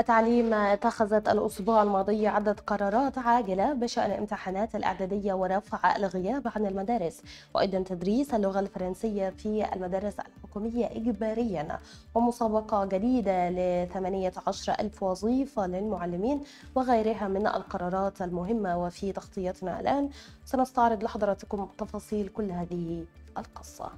التعليم اتخذت الأسبوع الماضي عدة قرارات عاجلة بشأن امتحانات الإعدادية ورفع الغياب عن المدارس وأيضا تدريس اللغة الفرنسية في المدارس الحكومية إجباريا. ومسابقة جديدة ل 18 ألف وظيفة للمعلمين وغيرها من القرارات المهمة. وفي تغطيتنا الآن سنستعرض لحضراتكم تفاصيل كل هذه القصة.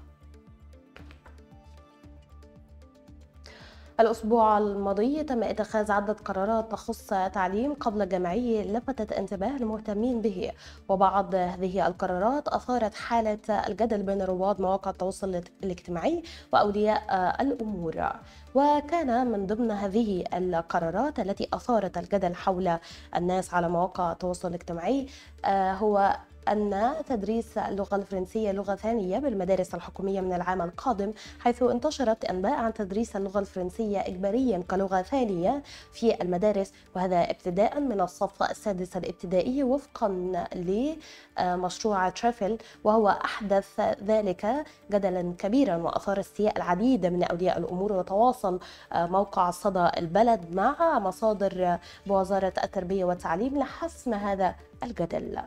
الأسبوع الماضي تم اتخاذ عدة قرارات تخص تعليم قبل جامعي لفتت انتباه المهتمين به. وبعض هذه القرارات أثارت حالة الجدل بين رواد مواقع التواصل الاجتماعي وأولياء الأمور. وكان من ضمن هذه القرارات التي أثارت الجدل حول الناس على مواقع التواصل الاجتماعي هو أن تدريس اللغة الفرنسية لغة ثانية بالمدارس الحكومية من العام القادم حيث انتشرت أنباء عن تدريس اللغة الفرنسية إجباريا كلغة ثانية في المدارس وهذا ابتداء من الصف السادس الابتدائي وفقا لمشروع تريفل وهو أحدث ذلك جدلا كبيرا وأثار استياء العديد من أولياء الأمور وتواصل موقع صدى البلد مع مصادر بوزارة التربية والتعليم لحسم هذا الجدل.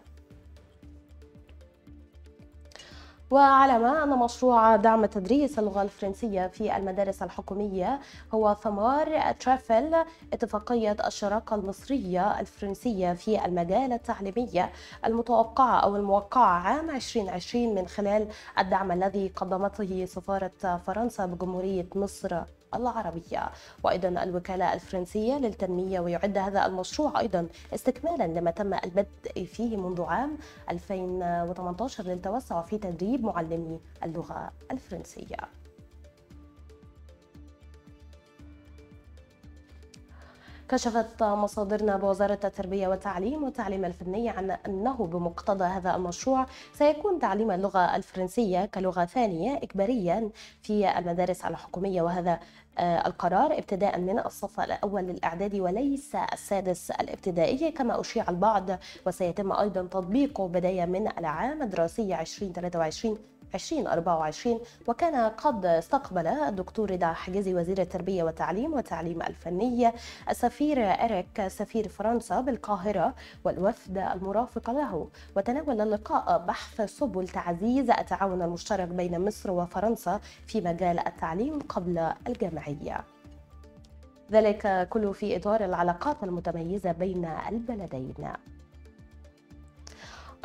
وعلم أن مشروع دعم تدريس اللغة الفرنسية في المدارس الحكومية هو ثمار ترافل اتفاقية الشراكة المصرية الفرنسية في المجال التعليمي المتوقعة أو الموقعة عام 2020 من خلال الدعم الذي قدمته سفارة فرنسا بجمهورية مصر. العربية. وأيضا الوكالة الفرنسية للتنمية ويعد هذا المشروع أيضا استكمالا لما تم البدء فيه منذ عام 2018 للتوسع في تدريب معلمي اللغة الفرنسية. كشفت مصادرنا بوزارة التربية والتعليم والتعليم الفني عن أنه بمقتضى هذا المشروع سيكون تعليم اللغة الفرنسية كلغة ثانية إجباريا في المدارس الحكومية وهذا القرار ابتداء من الصف الأول الإعدادي وليس السادس الابتدائي. كما أشيع البعض وسيتم أيضا تطبيقه بداية من العام الدراسي 2023 2024 وكان قد استقبل الدكتور رضا حجازي وزير التربية والتعليم والتعليم الفني السفير إريك سفير فرنسا بالقاهرة والوفد المرافق له. وتناول اللقاء بحث سبل تعزيز التعاون المشترك بين مصر وفرنسا في مجال التعليم قبل الجامعية. ذلك كله في إطار العلاقات المتميزة بين البلدين.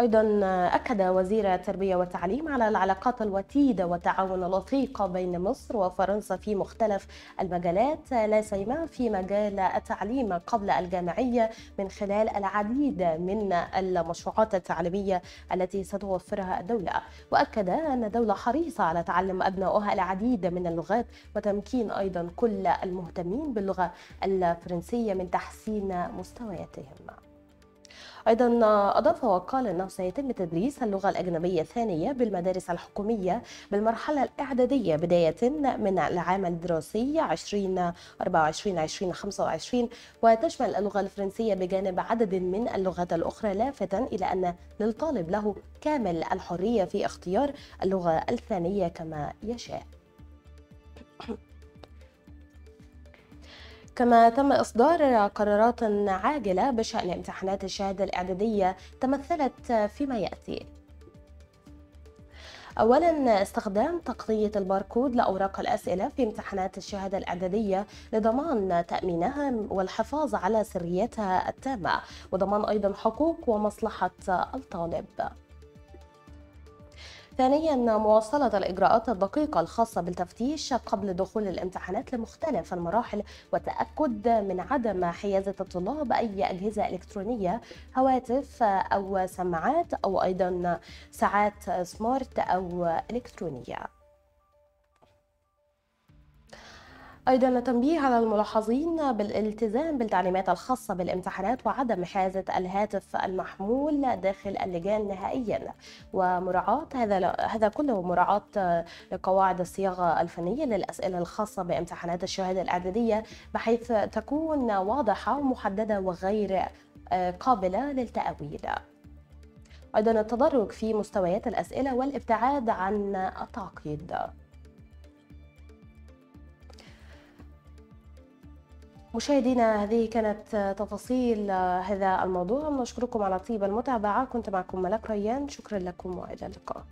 أيضا أكد وزير التربية والتعليم على العلاقات الوتيدة والتعاون الوثيق بين مصر وفرنسا في مختلف المجالات. لا سيما في مجال التعليم قبل الجامعية من خلال العديد من المشروعات التعليمية التي ستوفرها الدولة. وأكد أن الدولة حريصة على تعلم أبنائها العديد من اللغات وتمكين أيضا كل المهتمين باللغة الفرنسية من تحسين مستوياتهم. أيضا أضاف وقال أنه سيتم تدريس اللغة الأجنبية الثانية بالمدارس الحكومية بالمرحلة الإعدادية بداية من العام الدراسي 2024-2025 وتشمل اللغة الفرنسية بجانب عدد من اللغات الأخرى لافتا إلى أن للطالب له كامل الحرية في اختيار اللغة الثانية كما يشاء. كما تم إصدار قرارات عاجلة بشأن امتحانات الشهادة الإعدادية تمثلت فيما يأتي. أولا استخدام تقنية الباركود لأوراق الأسئلة في امتحانات الشهادة الإعدادية لضمان تأمينها والحفاظ على سريتها التامة وضمان أيضا حقوق ومصلحة الطالب. ثانيا مواصلة الإجراءات الدقيقة الخاصة بالتفتيش قبل دخول الامتحانات لمختلف المراحل والتأكد من عدم حيازة الطلاب أي أجهزة إلكترونية هواتف أو سماعات أو أيضا ساعات سمارت أو إلكترونية. أيضا تنبيه على الملاحظين بالالتزام بالتعليمات الخاصة بالامتحانات وعدم حيازة الهاتف المحمول داخل اللجان نهائيا ومراعاة هذا هذا كله مراعاة لقواعد الصياغة الفنية للأسئلة الخاصة بامتحانات الشهادة الإعدادية بحيث تكون واضحة ومحددة وغير قابلة للتأويل. أيضا التدرج في مستويات الأسئلة والابتعاد عن التعقيد. مشاهدينا هذه كانت تفاصيل هذا الموضوع. نشكركم على طيب المتابعة. كنت معكم ملك ريان. شكرا لكم وإلى اللقاء.